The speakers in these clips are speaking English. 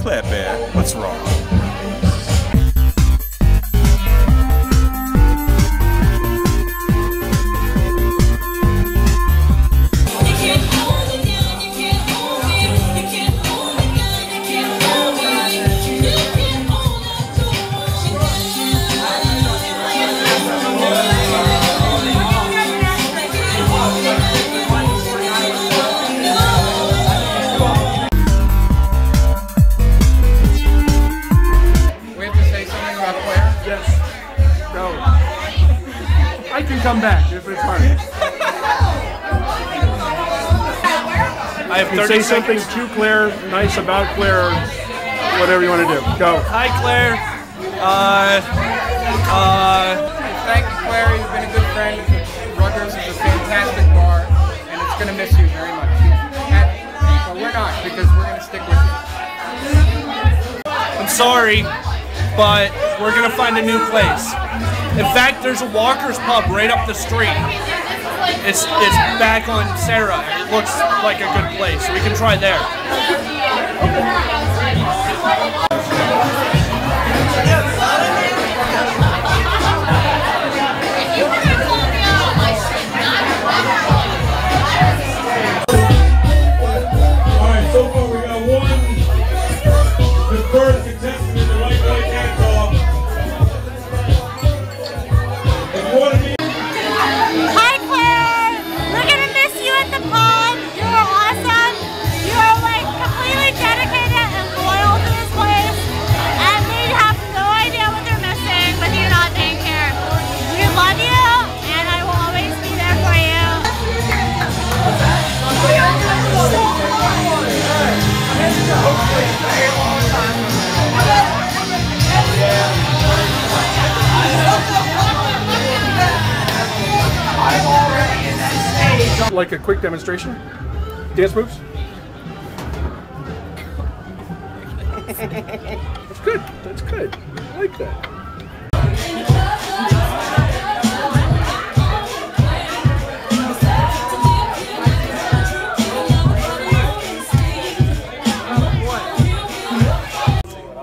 Claire Bear, what's wrong? Can come back if it's hard. I have You 30 say something seconds. to Claire, nice about Claire, whatever you want to do. Go. Hi, Claire. Uh, uh, Thank you, Claire. You've been a good friend. Ruggers is a fantastic bar, and it's going to miss you very much. And- but we're not, because we're going to stick with you. I'm sorry, but we're gonna find a new place. In fact, there's a Walker's Pub right up the street. It's it's back on Sarah. It looks like a good place. We can try there. Like a quick demonstration. Dance moves. That's good. That's good. I like that.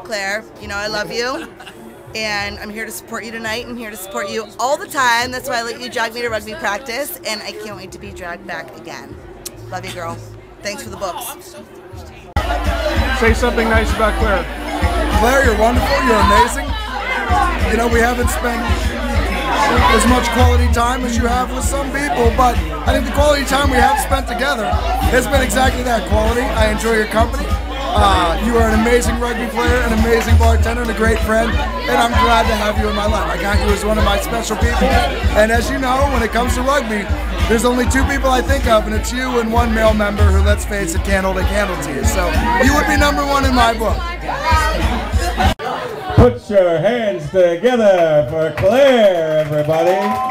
Claire, you know I love you. And I'm here to support you tonight. I'm here to support you all the time. That's why I let you drag me to rugby practice. And I can't wait to be dragged back again. Love you, girl. Thanks for the books. Say something nice about Claire. Claire, you're wonderful. You're amazing. You know, we haven't spent as much quality time as you have with some people, but I think the quality time we have spent together has been exactly that quality. I enjoy your company. Uh, you are an amazing rugby player, an amazing bartender, and a great friend, and I'm glad to have you in my life. I got you as one of my special people, and as you know, when it comes to rugby, there's only two people I think of, and it's you and one male member who, let's face it, hold a candle to you. So you would be number one in my book. Put your hands together for Claire, everybody.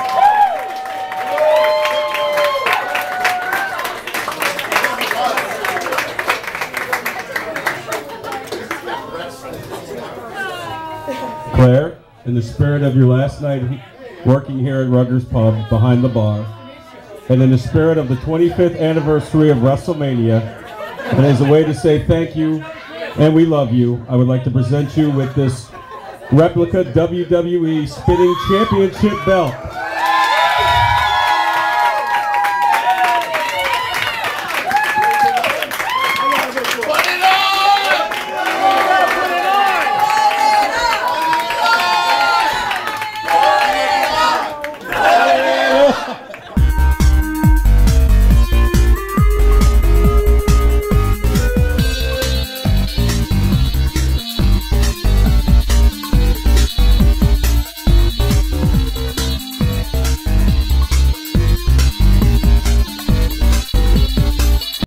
Claire, in the spirit of your last night working here at Ruggers Pub behind the bar, and in the spirit of the 25th anniversary of WrestleMania, and as a way to say thank you and we love you, I would like to present you with this replica WWE Spinning Championship belt.